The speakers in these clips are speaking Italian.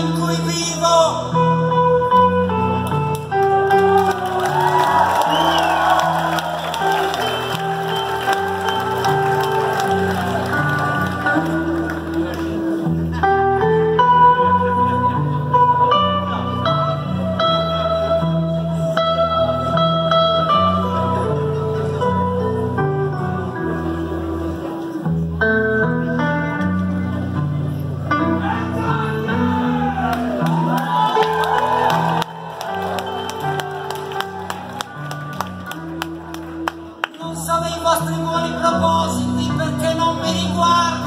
I'm gonna be. vostri buoni propositi perché non mi riguardano.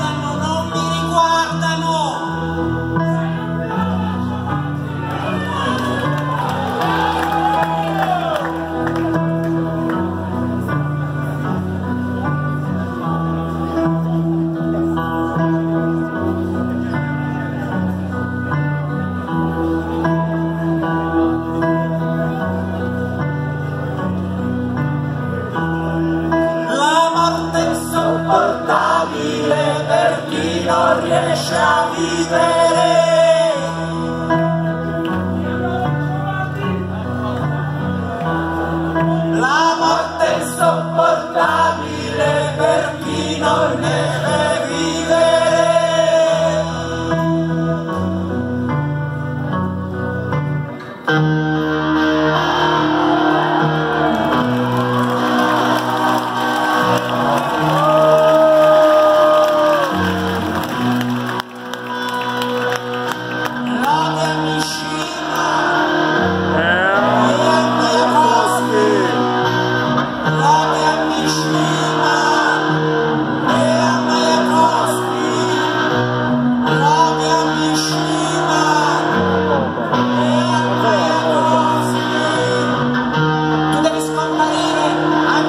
insopportabile per chi non riesce a vivere. La morte è insopportabile per chi non ne